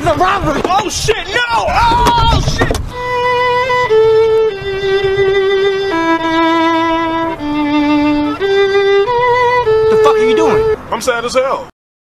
is the robbery! Oh shit, no! Oh shit! The fuck are you doing? I'm sad as hell.